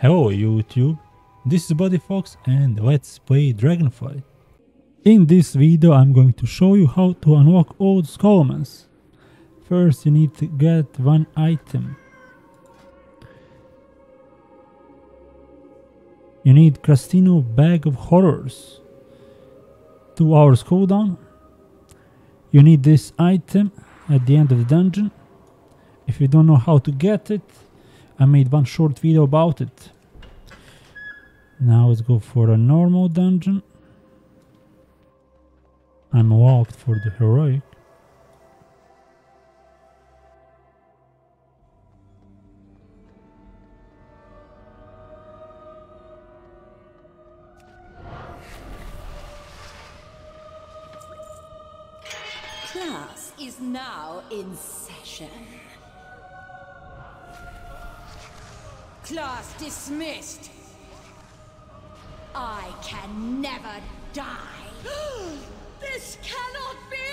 Hello YouTube, this is Bloody Fox and let's play Dragonflight. In this video I'm going to show you how to unlock old Scholomance. First you need to get one item. You need Krastinov's Bag of Horrors. 2 hours cooldown. You need this item at the end of the dungeon. If you don't know how to get it, I made one short video about it. Now let's go for a normal dungeon. I'm locked for the heroic. Class is now in session. Class dismissed. I can never die. this cannot be!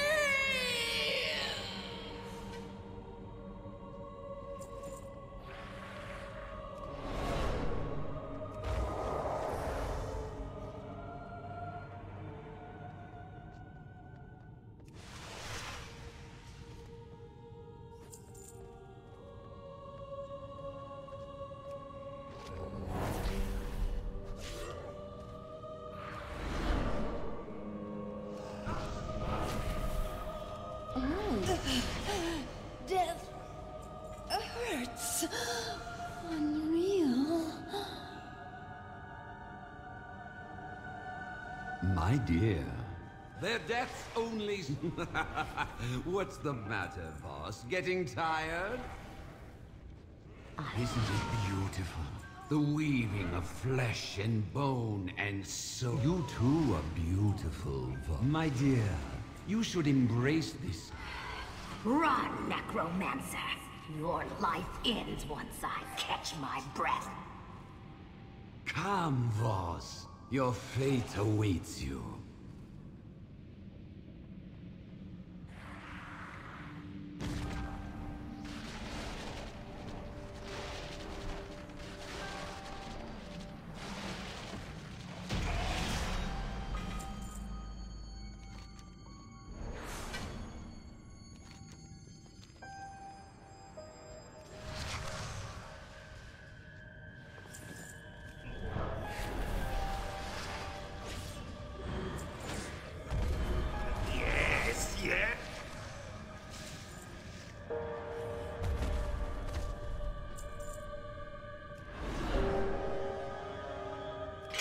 Unreal. My dear. Their deaths only... What's the matter, boss? Getting tired? Isn't it beautiful? The weaving of flesh and bone and soul. You too are beautiful, Vo- My dear, you should embrace this. Run, Necromancer! Your life ends once I catch my breath. Come, Voss. Your fate awaits you.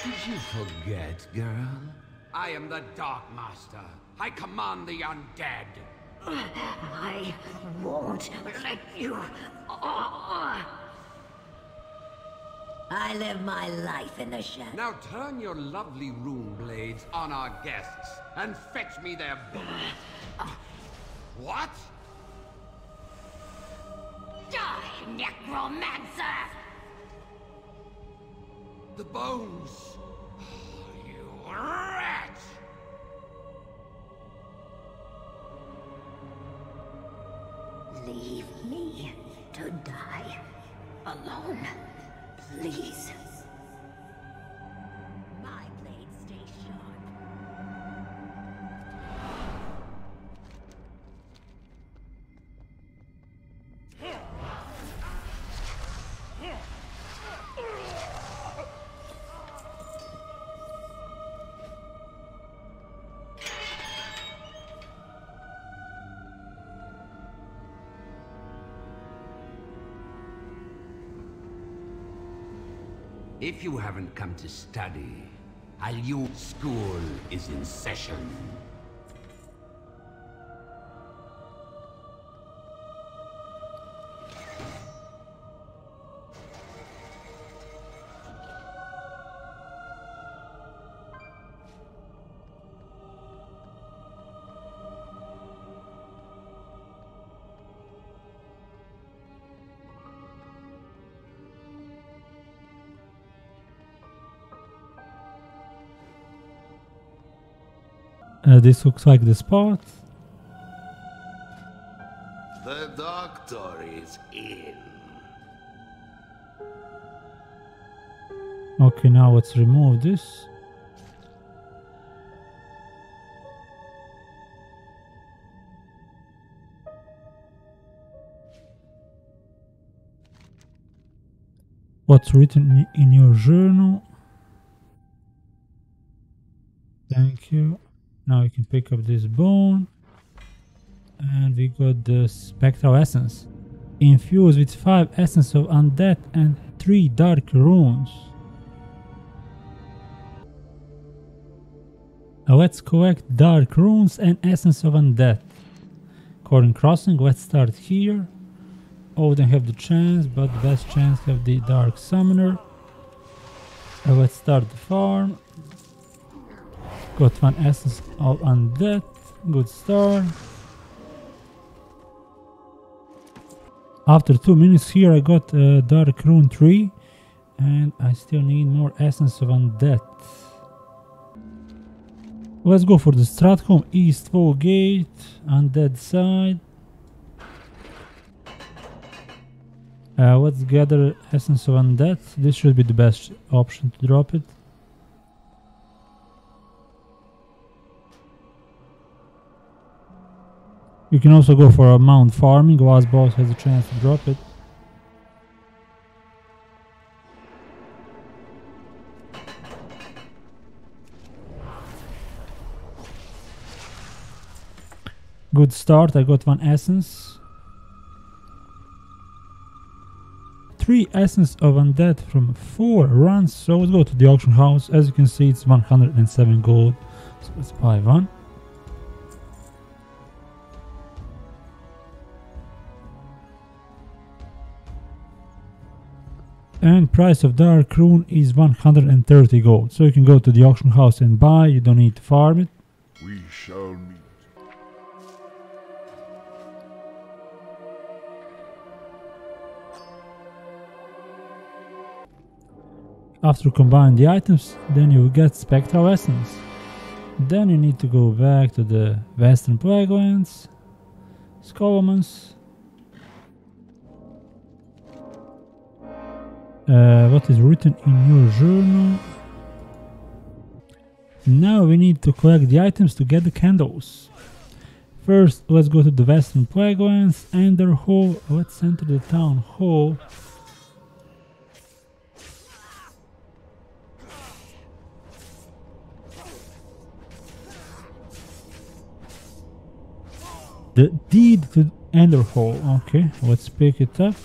Did you forget, girl? I am the Dark Master. I command the undead. I won't let you. I live my life in the shadows. Now turn your lovely rune blades on our guests and fetch me their bones. What? Die, Necromancer! The bones! You wretch! Leave me to die alone, please. If you haven't come to study, Alyu School is in session. Uh, this looks like the spot. The doctor is in. Okay, now let's remove this. What's written in your journal? Thank you. Now you can pick up this bone. And we got the spectral essence. Infused with 5 essence of undead and 3 dark runes. Now let's collect dark runes and essence of undead. Corin Crossing, let's start here. All them have the chance, but best chance have the Dark Summoner. Uh, let's start the farm. Got one essence of undead. Good start. After two minutes here I got a Dark Rune 3 and I still need more essence of undead. Let's go for the Stratholme East Wall Gate, undead side. Uh, let's gather Essence of Undead. This should be the best option to drop it. You can also go for a mount farming, Last Boss has a chance to drop it. Good start, I got one essence. Three essence of undead from four runs. So let's go to the auction house. As you can see, it's 107 gold. So let's buy one. And price of dark rune is 130 gold. So you can go to the auction house and buy. You don't need to farm it. We shall meet. After combine the items, then you get Spectral Essence. Then you need to go back to the Western Plaguelands, Scholomance. Uh, what is written in your journal? Now we need to collect the items to get the candles. First, let's go to the Western Plaguelands, Andorhal. Let's enter the town hall. The deed to Ender. Okay, let's pick it up.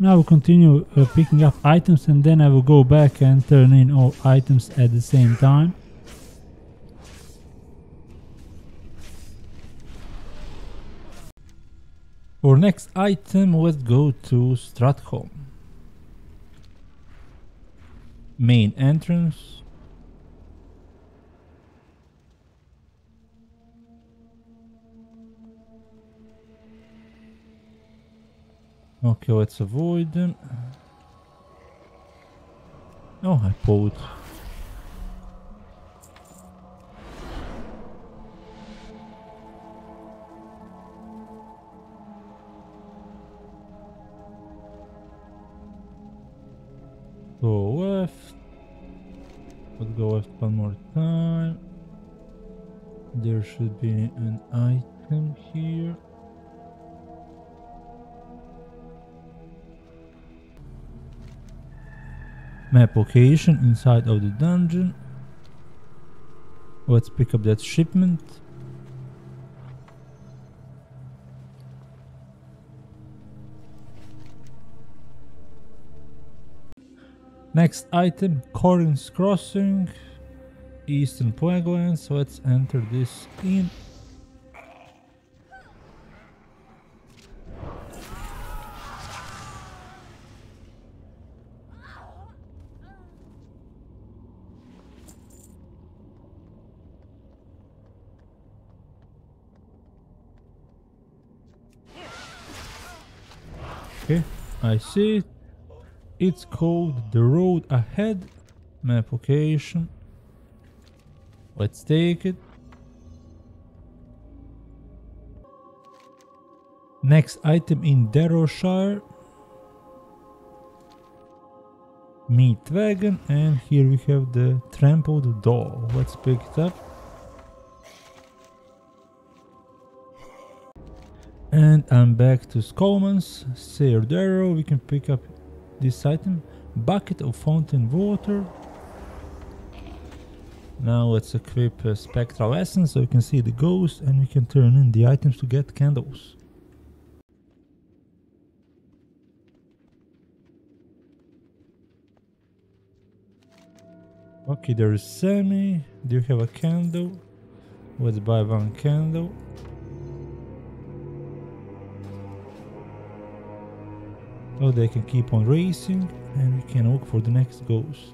Now we'll continue uh, picking up items and then I will go back and turn in all items at the same time. For next item, let's go to Stratholme. Main entrance. Okay, let's avoid them. Oh, I pulled. Go left. Let's go left one more time. There should be an item here. Map location inside of the dungeon. Let's pick up that shipment. Next item, Corin's Crossing, Eastern Plaguelands. Let's enter this in. Okay, I see it. It's called The Road Ahead. Map location. Let's take it. Next item in Darrowshire. meat wagon and here we have the trampled dog. Let's pick it up. I'm back to Scholomance Caer Darrow. We can pick up this item. Bucket of fountain water. Now let's equip a Spectral Essence so you can see the ghost and we can turn in the items to get candles. Okay, there is Sammy. Do you have a candle? Let's buy one candle. So they can keep on racing and we can look for the next ghost.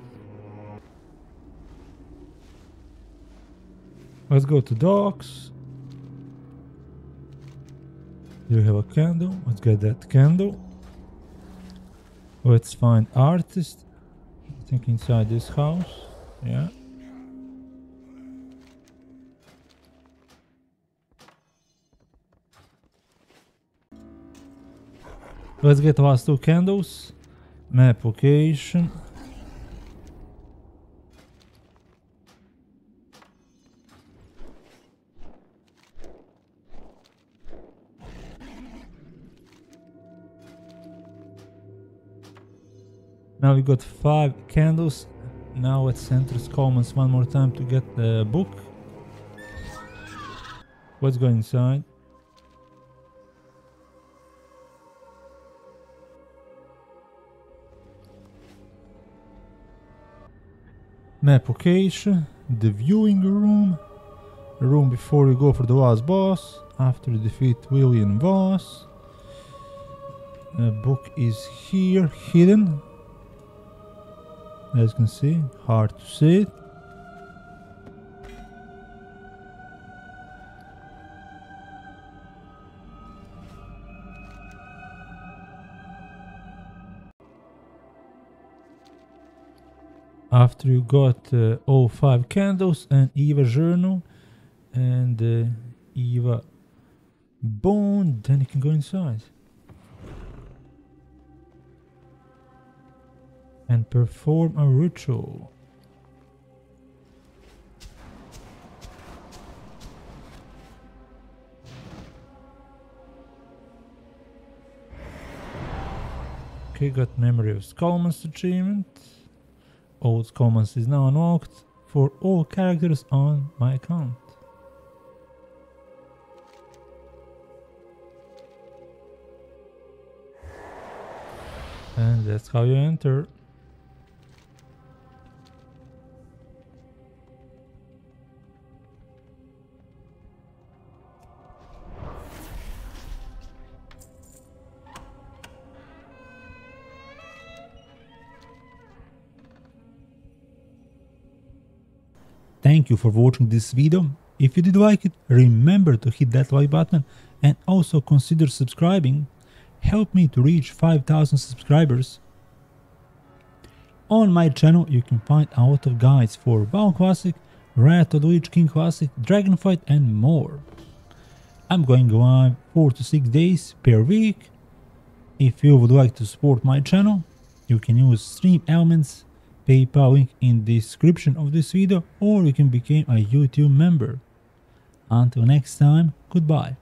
Let's go to docks. You have a candle? Let's get that candle. Let's find artist. I think inside this house. Yeah. Let's get last two candles. Map location. Now we got five candles. Now let's enter Scholomance one more time to get the book. Let's go inside. Map location, the viewing room, room before you go for the last boss, after you defeat William boss. The book is here, hidden. As you can see, hard to see it. After you got uh, all five candles and Eva journal and uh, Eva bone, then you can go inside and perform a ritual. Okay, got memory of Scholomance achievement. Old Commons is now unlocked for all characters on my account. And that's how you enter. Thank you for watching this video. If you did like it, remember to hit that like button and also consider subscribing. Help me to reach 5000 subscribers. On my channel you can find a lot of guides for WoW Classic, Wrath of the Lich King Classic, Dragonflight and more. I'm going live 4 to 6 days per week. If you would like to support my channel, you can use Stream Elements PayPal link in the description of this video or you can become a YouTube member. Until next time, goodbye.